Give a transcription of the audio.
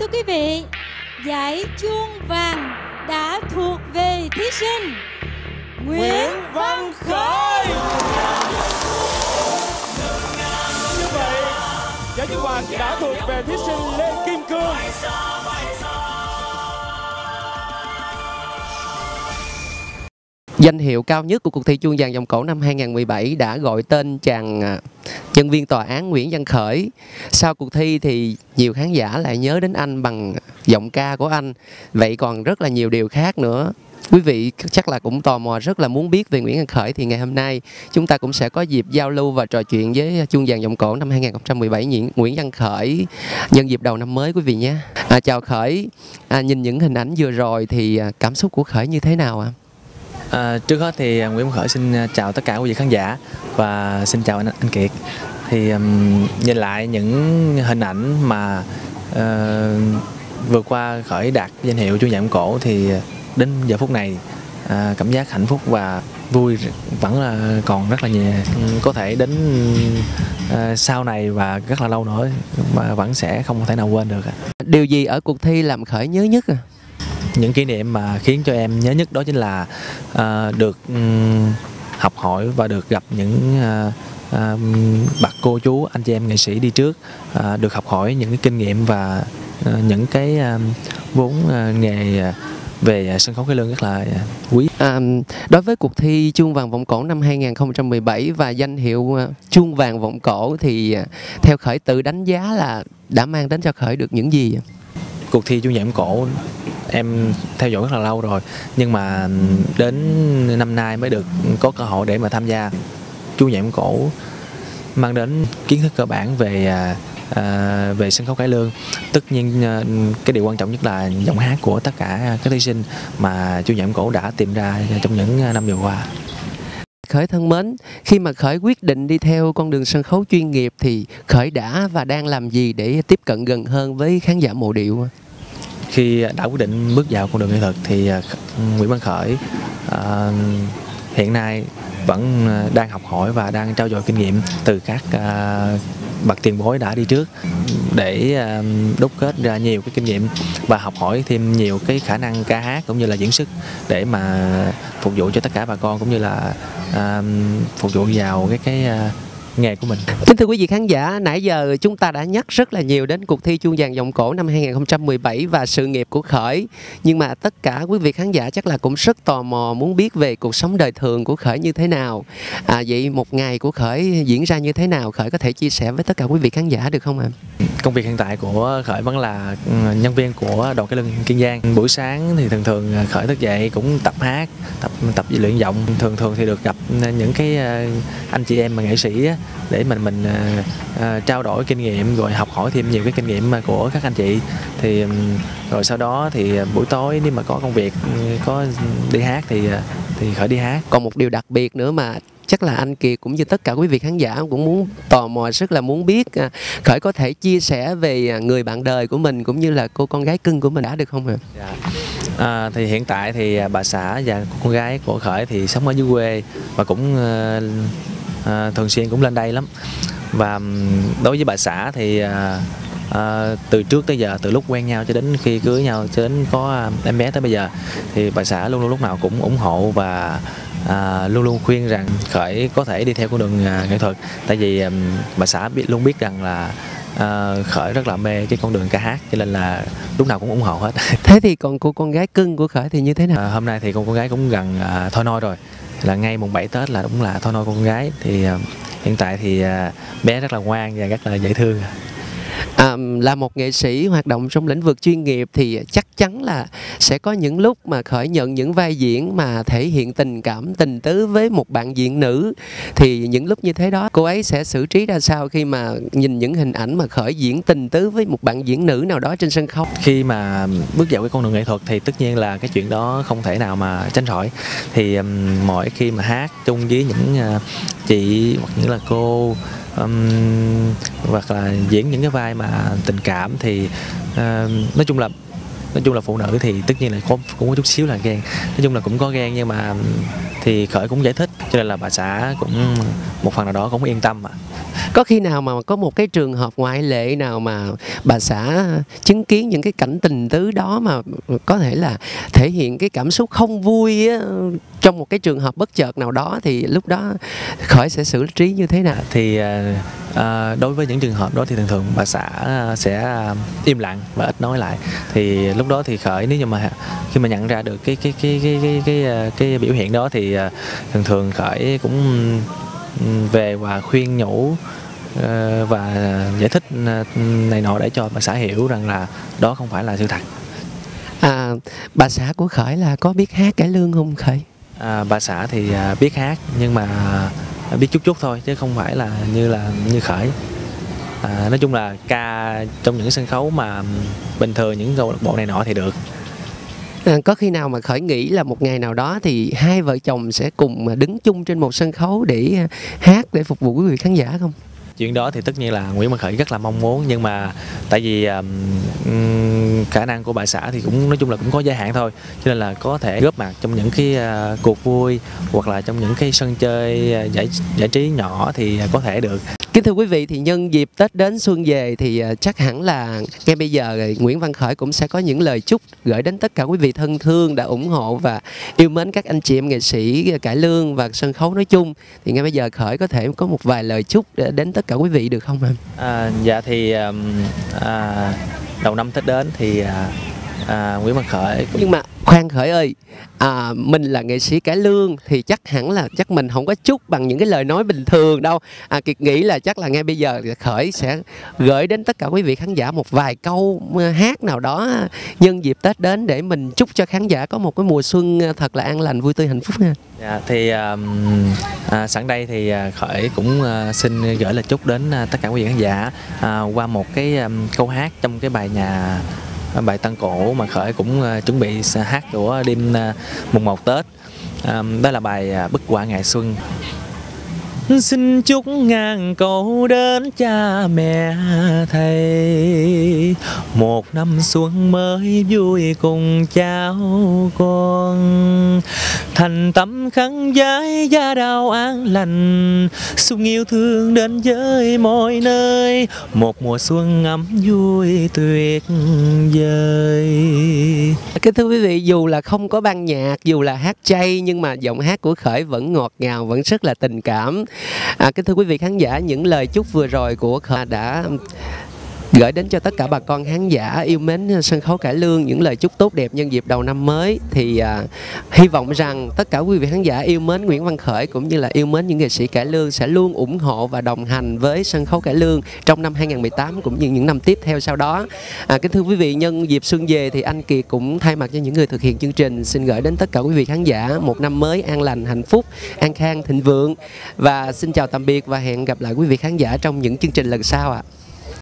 Thưa quý vị, giải chuông vàng đã thuộc về thí sinh Nguyễn Văn Khởi. Như vậy Giải Chuông Vàng đã thuộc về thí sinh Lê Kim Cương. Danh hiệu cao nhất của cuộc thi chuông vàng dòng cổ năm 2017 đã gọi tên chàng à, nhân viên tòa án Nguyễn Văn Khởi. Sau cuộc thi thì nhiều khán giả lại nhớ đến anh bằng giọng ca của anh. Vậy còn rất là nhiều điều khác nữa. Quý vị chắc là cũng tò mò rất là muốn biết về Nguyễn Văn Khởi thì ngày hôm nay chúng ta cũng sẽ có dịp giao lưu và trò chuyện với chuông vàng dòng cổ năm 2017 Nguyễn Nguyễn Văn Khởi nhân dịp đầu năm mới quý vị nhé. À, chào Khởi, à, nhìn những hình ảnh vừa rồi thì à, cảm xúc của Khởi như thế nào ạ? À? À, trước hết thì à, Nguyễn Văn Khởi xin à, chào tất cả quý vị khán giả và xin chào anh, anh Kiệt. Thì um, nhìn lại những hình ảnh mà ờ, uh, vừa qua Khởi đạt danh hiệu chủ nhạc cổ thì đến giờ phút này uh, cảm giác hạnh phúc và vui vẫn là còn rất là nhiều có thể đến uh, sau này và rất là lâu nữa mà vẫn sẽ không thể nào quên được điều gì ở cuộc thi làm khởi nhớ nhất à? Những kỷ niệm mà khiến cho em nhớ nhất đó chính là uh, được um, học hỏi và được gặp những uh, uh, bậc cô chú anh chị em nghệ sĩ đi trước uh, được học hỏi những cái kinh nghiệm và uh, những cái uh, vốn uh, nghề về sân khấu cái lương rất là quý. À, đối với cuộc thi chuông vàng vọng cổ năm 2017 và danh hiệu chuông vàng vọng cổ thì theo khởi tự đánh giá là đã mang đến cho khởi được những gì? Cuộc thi chuông vàng cổ em theo dõi rất là lâu rồi nhưng mà đến năm nay mới được có cơ hội để mà tham gia chu nhạc cổ mang đến kiến thức cơ bản về à, à về sân khấu cải lương tất nhiên à, cái điều quan trọng nhất là giọng hát của tất cả các thí sinh mà chu nhạc cổ đã tìm ra trong những năm vừa qua Khởi thân mến, khi mà Khởi quyết định đi theo con đường sân khấu chuyên nghiệp thì Khởi đã và đang làm gì để tiếp cận gần hơn với khán giả mộ điệu? Khi đã quyết định bước vào con đường nghệ thuật thì à, Nguyễn Văn Khởi uh, hiện nay vẫn à, đang học hỏi và đang trao dồi kinh nghiệm từ các uh, bậc tiền bối đã đi trước để uh, đúc kết ra nhiều cái kinh nghiệm và học hỏi thêm nhiều cái khả năng ca hát cũng như là diễn xuất để mà phục vụ cho tất cả bà con cũng như là uh, phục vụ vào cái cái uh, nghề của mình. Kính thưa quý vị khán giả, nãy giờ chúng ta đã nhắc rất là nhiều đến cuộc thi chuông vàng giọng cổ năm 2017 và sự nghiệp của Khởi. Nhưng mà tất cả quý vị khán giả chắc là cũng rất tò mò muốn biết về cuộc sống đời thường của Khởi như thế nào. À, vậy một ngày của Khởi diễn ra như thế nào? Khởi có thể chia sẻ với tất cả quý vị khán giả được không ạ? À? Công việc hiện tại của ờ, Khởi vẫn là ừ, nhân viên của đoàn cái lưng Kiên Giang. Buổi sáng thì thường thường ờ, Khởi thức dậy cũng tập hát, tập tập luyện giọng. Thường thường thì được gặp ờ, những cái anh chị em mà nghệ sĩ để mình mình trao đổi kinh nghiệm rồi học hỏi thêm nhiều cái kinh nghiệm của các anh chị thì rồi sau đó thì buổi tối nếu mà có công việc ừ, có đi hát thì thì khởi đi hát còn một điều đặc biệt nữa mà chắc là anh Kiệt cũng như tất cả quý vị khán giả cũng muốn tò mò rất là muốn biết à, khởi có thể chia sẻ về à, người bạn đời của mình cũng như là cô con gái cưng của mình đã được không ạ? Dạ. À, thì hiện tại thì à, bà xã và con gái của khởi thì sống ở dưới quê và cũng uh, à, thường xuyên cũng lên đây lắm và đối với bà xã thì à, à, từ trước tới giờ từ lúc quen nhau cho đến khi cưới nhau cho đến có em bé tới bây giờ thì bà xã luôn luôn lúc nào cũng ủng hộ và à, luôn luôn khuyên rằng khởi có thể đi theo con đường à, nghệ thuật. Tại vì à, bà xã biết luôn biết rằng là à, khởi rất là mê cái con đường ca hát cho nên là lúc nào cũng ủng hộ hết. Thế thì còn cô con gái cưng của khởi thì như thế nào? À, hôm nay thì con con gái cũng gần à, thôi nôi rồi. Là ngay mùng 7 Tết là đúng là thôi nôi con gái. Thì uh, hiện tại thì uh, bé rất là ngoan và rất là dễ thương à, là một nghệ sĩ hoạt động trong lĩnh vực chuyên nghiệp thì chắc chắn là sẽ có những lúc mà khởi nhận những vai diễn mà thể hiện tình cảm tình tứ với một bạn diễn nữ. Thì những lúc như thế đó cô ấy sẽ xử trí ra sao khi mà nhìn những hình ảnh mà khởi diễn tình tứ với một bạn diễn nữ nào đó trên sân khấu? Khi mà bước vào cái con đường nghệ thuật thì tất nhiên là cái chuyện đó không thể nào mà tránh khỏi. Thì um, mỗi khi mà hát chung với những uh, chị hoặc những là cô um, hoặc là diễn những cái vai mà tình cảm thì uh, nói chung là nói chung là phụ nữ thì tất nhiên là có cũng có chút xíu là ghen. Nói chung là cũng có ghen nhưng mà thì khởi cũng giải thích cho nên là bà xã cũng một phần nào đó cũng yên tâm ạ có khi nào mà có một cái trường hợp ngoại lệ nào mà bà xã chứng kiến những cái cảnh tình tứ đó mà có thể là thể hiện cái cảm xúc không vui á, trong một cái trường hợp bất chợt nào đó thì lúc đó khởi sẽ xử trí như thế nào? Thì à, à, đối với những trường hợp đó thì thường thường bà xã sẽ im lặng và ít nói lại. Thì lúc đó thì khởi nếu như mà khi mà nhận ra được cái cái cái cái cái cái, cái, cái biểu hiện đó thì à, thường thường khởi cũng về và khuyên nhủ ờ, và giải thích ờ, này nọ để cho bà xã hiểu rằng là đó không phải là sự thật. À, bà xã của khởi là có biết hát cải lương không khởi? À, bà xã thì à, biết hát nhưng mà biết chút chút thôi chứ không phải là như là như khởi. À, nói chung là ca trong những sân khấu mà bình thường những câu lạc bộ này nọ thì được À, có khi nào mà khởi nghĩ là một ngày nào đó thì hai vợ chồng sẽ cùng đứng chung trên một sân khấu để à, hát để phục vụ quý vị khán giả không? chuyện đó thì tất nhiên là Nguyễn Văn Khởi rất là mong muốn nhưng mà tại vì um, khả năng của bà xã thì cũng nói chung là cũng có giới hạn thôi cho nên là có thể góp mặt trong những cái uh, cuộc vui hoặc là trong những cái sân chơi uh, giải giải trí nhỏ thì có thể được Kính thưa quý vị thì nhân dịp Tết đến xuân về thì à, chắc hẳn là ngay bây giờ Nguyễn Văn Khởi cũng sẽ có những lời chúc gửi đến tất cả quý vị thân thương đã ủng hộ và yêu mến các anh chị em nghệ sĩ cải lương và sân khấu nói chung. Thì ngay bây giờ Khởi có thể có một vài lời chúc đến tất cả quý vị được không em? À, dạ thì à, đầu năm Tết đến thì à, à, Nguyễn Văn Khởi cũng... nhưng mà khoan Khởi ơi à, mình là nghệ sĩ cải lương thì chắc hẳn là chắc mình không có chúc bằng những cái lời nói bình thường đâu. À, kiệt nghĩ là chắc là ngay bây giờ khởi sẽ gửi đến tất cả quý vị khán giả một vài câu à, hát nào đó nhân dịp tết đến để mình chúc cho khán giả có một cái mùa xuân à, thật là an lành vui tươi hạnh phúc nha. Dạ, thì um, à, sẵn đây thì à, khởi cũng uh, xin gửi lời chúc đến uh, tất cả quý vị khán giả uh, qua một cái um, câu hát trong cái bài nhà À, bài tăng cổ mà khởi cũng à, chuẩn bị hát của đêm à, mùng 1 tết. Đó là bài bức quả ngày xuân. Xin chúc ngàn câu đến cha mẹ thầy. Một năm xuân mới vui cùng cháu con. Thành tâm khấn giái gia đào an lành. Sung yêu thương đến với mọi nơi. Một mùa xuân ấm vui tuyệt vời. Kính thưa quý vị, dù là không có ban nhạc, dù là hát chay Nhưng mà giọng hát của Khởi vẫn ngọt ngào, vẫn rất là tình cảm à, kính thưa quý vị khán giả những lời chúc vừa rồi của khởi đã gửi đến cho tất cả bà con khán giả yêu mến sân khấu cải lương những lời chúc tốt đẹp nhân dịp đầu năm mới. Thì à, hy vọng rằng tất cả quý vị khán giả yêu mến Nguyễn Văn Khởi cũng như là yêu mến những nghệ sĩ cải lương sẽ luôn ủng hộ và đồng hành với sân khấu cải lương trong năm 2018 cũng như những năm tiếp theo sau đó. À, kính thưa quý vị nhân dịp xuân về thì anh Kiệt cũng thay mặt cho những người thực hiện chương trình xin gửi đến tất cả quý vị khán giả một năm mới an lành hạnh phúc an khang thịnh vượng. Và xin chào tạm biệt và hẹn gặp lại quý vị khán giả trong những chương trình lần sau ạ. à.